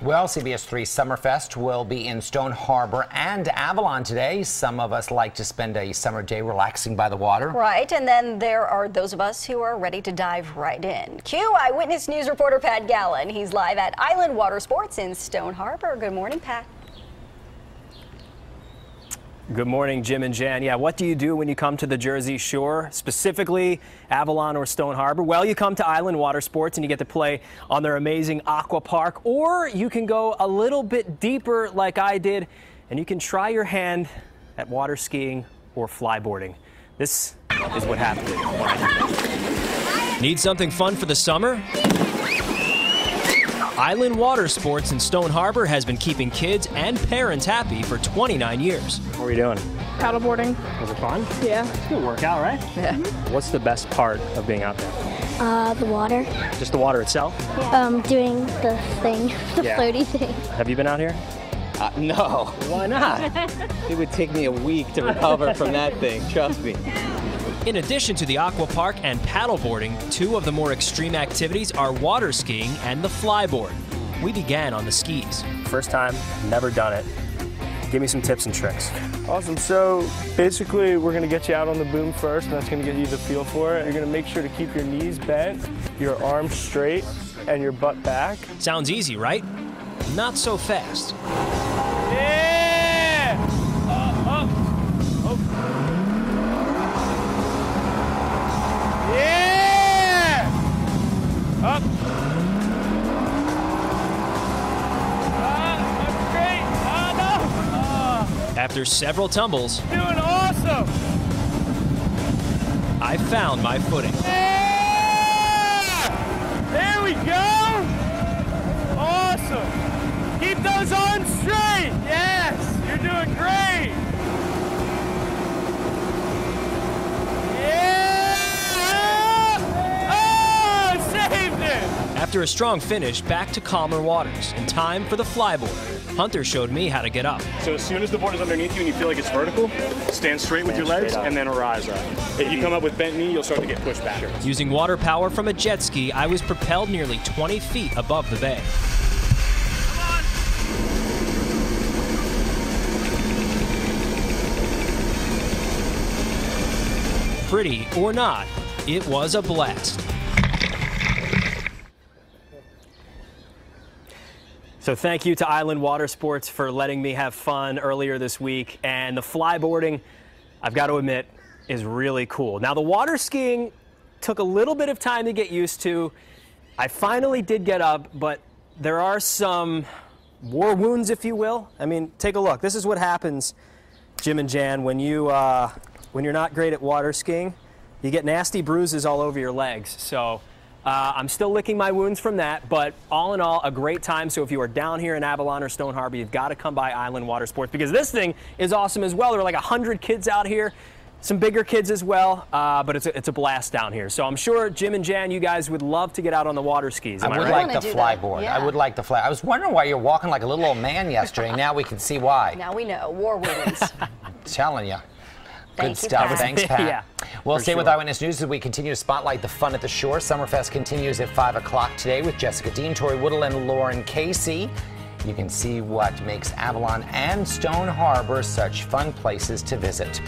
Well, CBS 3 Summerfest will be in Stone Harbor and Avalon today. Some of us like to spend a summer day relaxing by the water. Right, and then there are those of us who are ready to dive right in. Cue Eyewitness News reporter Pat Gallen. He's live at Island Water Sports in Stone Harbor. Good morning, Pat. Good morning, Jim and Jan. Yeah, what do you do when you come to the Jersey Shore, specifically Avalon or Stone Harbor? Well, you come to Island Water Sports and you get to play on their amazing aqua park, or you can go a little bit deeper like I did, and you can try your hand at water skiing or flyboarding. This is what happened. Need something fun for the summer? Island Water Sports in Stone Harbor has been keeping kids and parents happy for 29 years. What are you doing? Paddleboarding. Was it fun? Yeah. It's a good workout, right? Yeah. What's the best part of being out there? Uh, the water. Just the water itself? Um, doing the thing, the Yeah. floaty thing. Have you been out here? Uh, no, Why not? it would take me a week to recover from that thing, trust me. In addition to the aqua park and paddleboarding, two of the more extreme activities are water skiing and the flyboard. We began on the skis. First time, never done it. Give me some tips and tricks. Awesome. So basically, we're going to get you out on the boom first, and that's going to get you the feel for it. You're going to make sure to keep your knees bent, your arms straight, and your butt back. Sounds easy, right? Not so fast. Yeah! After several tumbles, doing awesome. I found my footing. Yeah! There we go. Awesome. Keep those arms straight. Yes, you're doing great. Yeah! Oh, saved it. After a strong finish, back to calmer waters, and time for the flyboard. Hunter showed me how to get up. So as soon as the board is underneath you and you feel like it's vertical, stand straight with your legs and then rise up. If you come up with bent knee, you'll start to get pushed back. Using water power from a jet ski, I was propelled nearly 20 feet above the bay. Pretty or not, it was a blast. So thank you to Island Water Sports for letting me have fun earlier this week. And the flyboarding, I've got to admit, is really cool. Now the water skiing took a little bit of time to get used to. I finally did get up, but there are some war wounds, if you will. I mean, take a look. This is what happens, Jim and Jan, when you uh, when you're not great at water skiing. You get nasty bruises all over your legs. So. Uh, I'm still licking my wounds from that, but all in all, a great time. So if you are down here in Avalon or Stone Harbor, you've got to come by Island Water Sports because this thing is awesome as well. There are like 100 kids out here, some bigger kids as well, uh, but it's a, it's a blast down here. So I'm sure Jim and Jan, you guys would love to get out on the water skis. Am I I, would right? like the do that. flyboard. Yeah. I would like the fly. I was wondering why you're walking like a little old man yesterday. now we can see why. Now we know. War wounds. telling you. Thank Good stuff. Pat. Thanks, Pat. Yeah, We'll stay with sure. Eyewitness News as we continue to spotlight the fun at the shore. Summerfest continues at 5 o'clock today with Jessica Dean, Tori Woodill, and Lauren Casey. You can see what makes Avalon and Stone Harbor such fun places to visit.